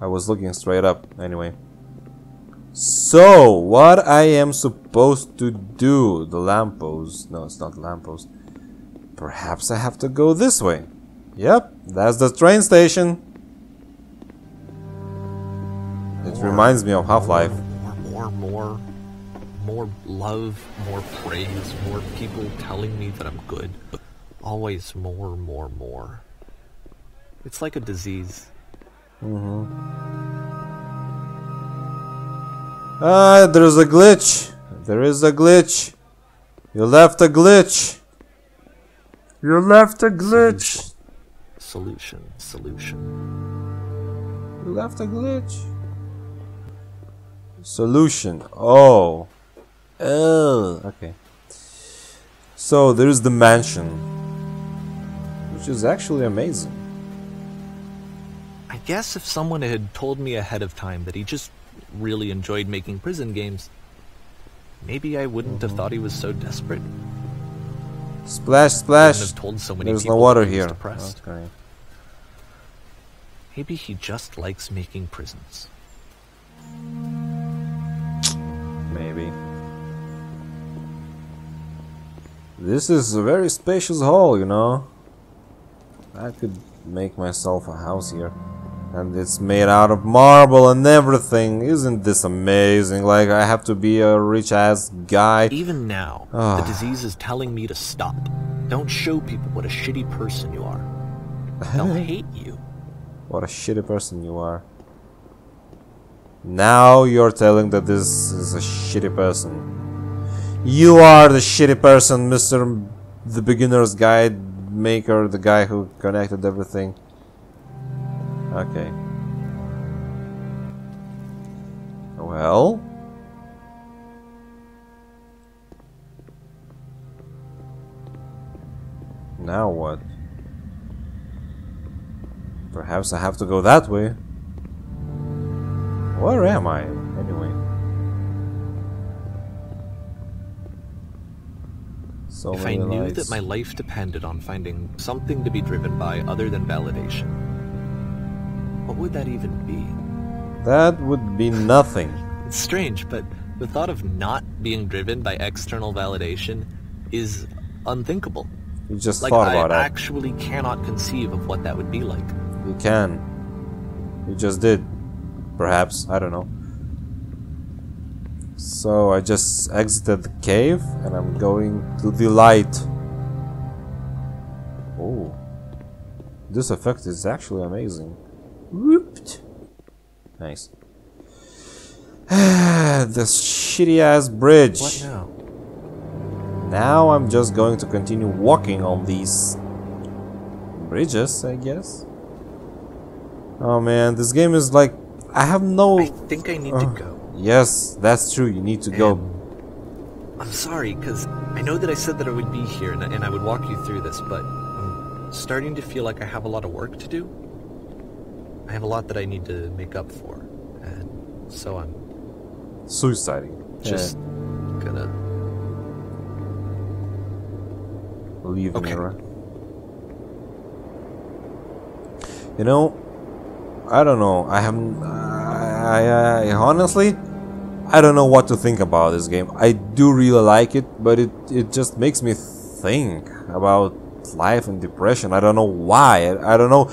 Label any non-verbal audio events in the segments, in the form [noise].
I was looking straight up anyway. So, what I am supposed to do? The lamppost. No, it's not lamppost. Perhaps I have to go this way. Yep, that's the train station. It More. reminds me of Half-Life. More, more, more, more love, more praise, more people telling me that I'm good. Always more, more, more. It's like a disease. Ah, there's a glitch. There is a glitch. You left a glitch. You left a glitch. Solution, solution. You left a glitch. Solution. Oh. Oh. Okay. So there's the mansion, which is actually amazing. I guess if someone had told me ahead of time that he just really enjoyed making prison games, maybe I wouldn't have thought he was so desperate. Splash, splash. have told so many There's no water he here. Depressed. Okay. Maybe he just likes making prisons. Maybe. This is a very spacious hall, you know. I could make myself a house here. And it's made out of marble and everything. Isn't this amazing? Like, I have to be a rich ass guy. Even now, Ah. the disease is telling me to stop. Don't show people what a shitty person you are. They'll [laughs] hate you. What a shitty person you are. Now you're telling that this is a shitty person. You are the shitty person, Mr. The beginner's guide maker, the guy who connected everything. Okay. Well. Now what? Perhaps I have to go that way. Where am I, anyway? So If I knew lights. that my life depended on finding something to be driven by other than validation, what would that even be? That would be nothing. It's strange, but the thought of not being driven by external validation is unthinkable. You just Like, thought I about it. actually cannot conceive of what that would be like. You can. You just did. Perhaps. I don't know. So I just exited the cave and I'm going to the light. Oh. This effect is actually amazing. Whooped. Nice. [sighs] this shitty ass bridge. What now? Now I'm just going to continue walking on these bridges, I guess. Oh man, this game is like I have no I think I need to Uh. go. Yes, that's true. You need to go. I'm sorry, because I know that I said that I would be here and, and I would walk you through this, but I'm starting to feel like I have a lot of work to do. I have a lot that I need to make up for, and so I'm Suiciding. just gonna. Uh, leave Okay. mirror. You know, I don't know. I have. I, I, I honestly, I don't know what to think about this game. I do really like it, but it it just makes me think about life and depression. I don't know why. I, I don't know.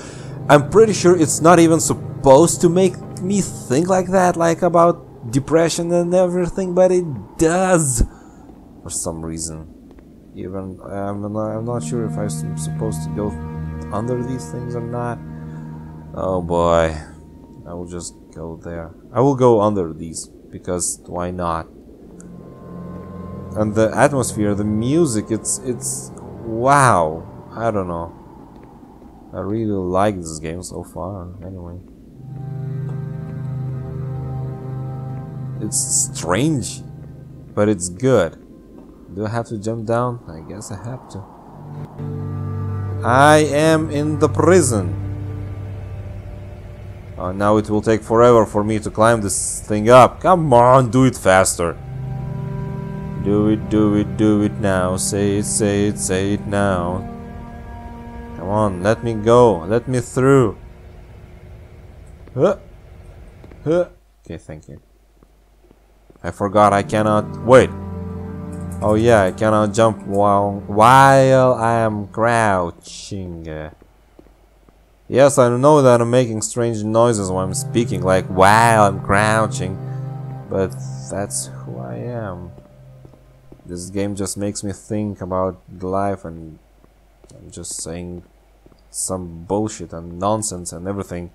I'm pretty sure it's not even supposed to make me think like that, like about depression and everything, but it does for some reason. Even I'm not, I'm not sure if I'm supposed to go under these things or not. Oh boy, I will just go there. I will go under these because why not? And the atmosphere, the music, it's it's wow. I don't know. I really like this game so far. Anyway, it's strange, but it's good. Do I have to jump down? I guess I have to. I am in the prison. Uh, now it will take forever for me to climb this thing up. Come on, do it faster. Do it, do it, do it now. Say it, say it, say it now. Come on, let me go. Let me through. Uh, Okay, thank you. I forgot I cannot... Wait! Oh yeah, I cannot jump while, while I am crouching. Yes, I know that I'm making strange noises when I'm speaking, like while I'm crouching. But that's who I am. This game just makes me think about life and I'm just saying some bullshit and nonsense and everything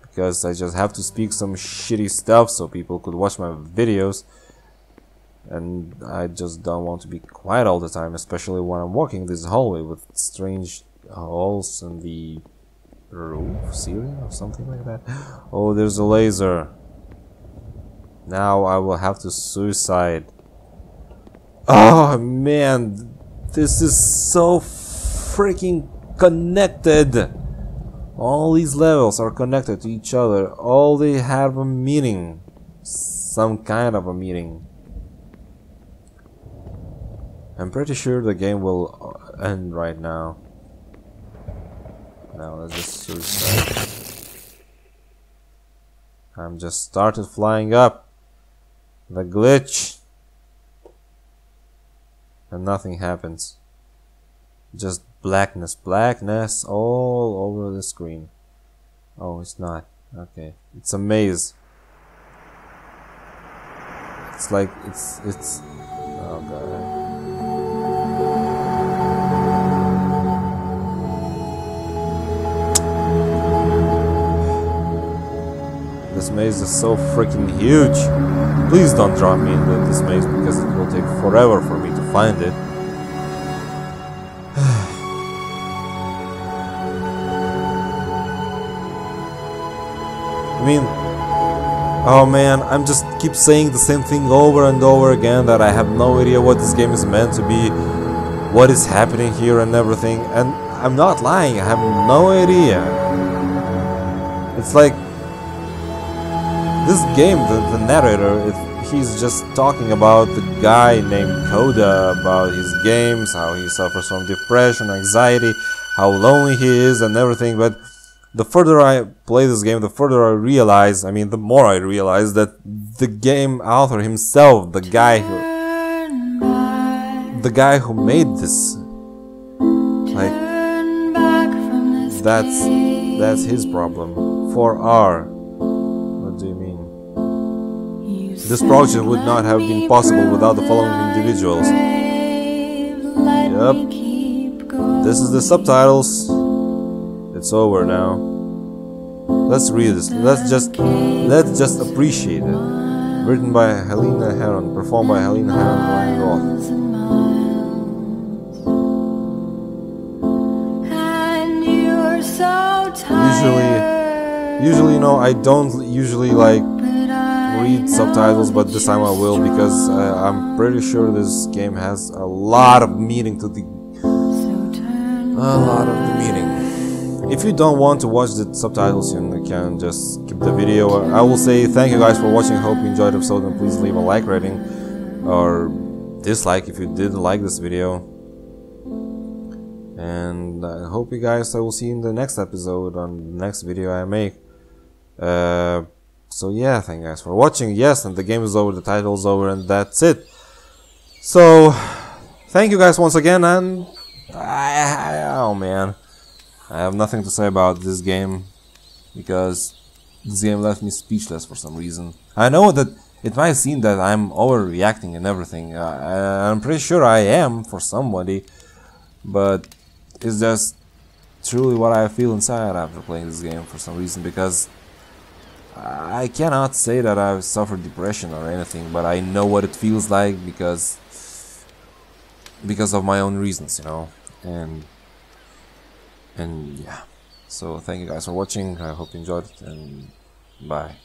because I just have to speak some shitty stuff so people could watch my videos. And I just don't want to be quiet all the time especially when I'm walking this hallway with strange holes in the roof ceiling or something like that. [gasps] Oh there's a laser. Now I will have to suicide. Oh man. This is so freaking connected all these levels are connected to each other. All they have a meaning. Some kind of a meaning. I'm pretty sure the game will uh, end right now. Now let's just suicide. I'm just started flying up. The glitch. And nothing happens. Just blackness, blackness all over the screen. Oh, it's not. Okay. It's a maze. It's like, it's, it's, oh god. This maze is so freaking huge. Please don't drop me into this maze because it will take forever for me to find it. I mean, oh man, I'm just keep saying the same thing over and over again that I have no idea what this game is meant to be, what is happening here and everything, and I'm not lying, I have no idea. It's like this game, the, the narrator, it, he's just talking about the guy named Coda, about his games, how he suffers from depression, anxiety, how lonely he is, and everything, but the further I play this game, the further I realize, I mean, the more I realize that the game author himself, the guy who, the guy who made this, like, that's, that's his problem. For R. What do you mean? This project would not have been possible without the following individuals. Yep. This is the subtitles. It's over now. Let's read this. Let's just let's just appreciate it. Written by Helena Heron, performed by Helena Heron Ryan Roth. Usually, usually, no, I don't usually like read subtitles, but this time I will because uh, I'm pretty sure this game has a lot of meaning to the a lot of the meaning. If you don't want to watch the subtitles, you can just skip the video. I will say thank you guys for watching. Hope you enjoyed the episode, and please leave a like rating or dislike if you didn't like this video. And I hope you guys I will see you in the next episode on the next video I make. Uh, so yeah, thank you guys for watching. Yes, and the game is over, the title is over, and that's it. So, thank you guys once again, and I, oh man, I have nothing to say about this game because this game left me speechless for some reason. I know that it might seem that I'm overreacting and everything. Uh, I'm pretty sure I am for somebody, but it's just truly what I feel inside after playing this game for some reason because I cannot say that I've suffered depression or anything, but I know what it feels like because because of my own reasons, you know, and and yeah. So thank you guys for watching. I hope you enjoyed it, and bye.